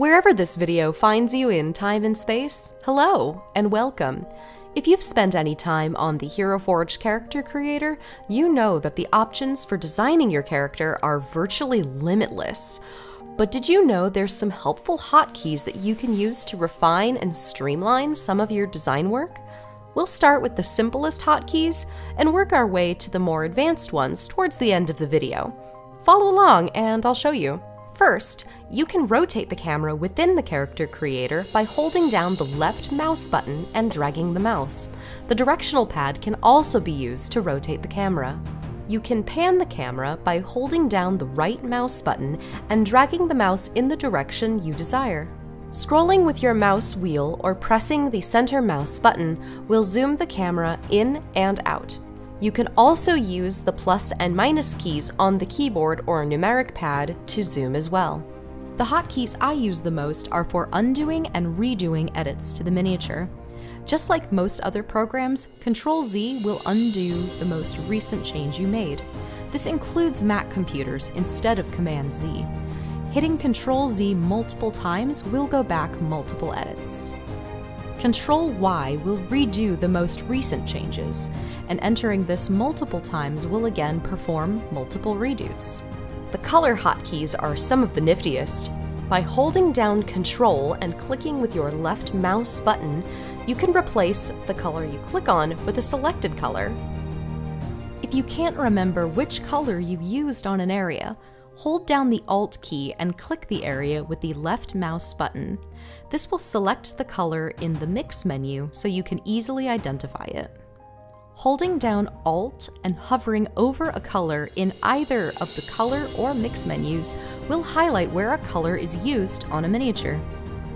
Wherever this video finds you in time and space, hello and welcome. If you've spent any time on the Hero Forge character creator, you know that the options for designing your character are virtually limitless. But did you know there's some helpful hotkeys that you can use to refine and streamline some of your design work? We'll start with the simplest hotkeys and work our way to the more advanced ones towards the end of the video. Follow along and I'll show you. First, you can rotate the camera within the character creator by holding down the left mouse button and dragging the mouse. The directional pad can also be used to rotate the camera. You can pan the camera by holding down the right mouse button and dragging the mouse in the direction you desire. Scrolling with your mouse wheel or pressing the center mouse button will zoom the camera in and out. You can also use the plus and minus keys on the keyboard or numeric pad to zoom as well. The hotkeys I use the most are for undoing and redoing edits to the miniature. Just like most other programs, Ctrl-Z will undo the most recent change you made. This includes Mac computers instead of Command-Z. Hitting Ctrl-Z multiple times will go back multiple edits. Control-Y will redo the most recent changes, and entering this multiple times will again perform multiple redos. The color hotkeys are some of the niftiest. By holding down Control and clicking with your left mouse button, you can replace the color you click on with a selected color. If you can't remember which color you used on an area, hold down the Alt key and click the area with the left mouse button. This will select the color in the Mix menu so you can easily identify it. Holding down Alt and hovering over a color in either of the color or mix menus will highlight where a color is used on a miniature.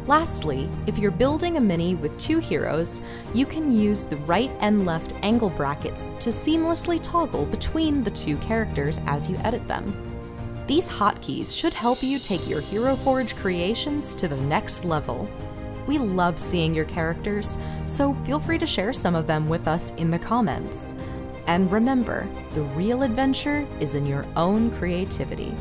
Lastly, if you're building a mini with two heroes, you can use the right and left angle brackets to seamlessly toggle between the two characters as you edit them. These hotkeys should help you take your Hero Forge creations to the next level. We love seeing your characters, so feel free to share some of them with us in the comments. And remember, the real adventure is in your own creativity.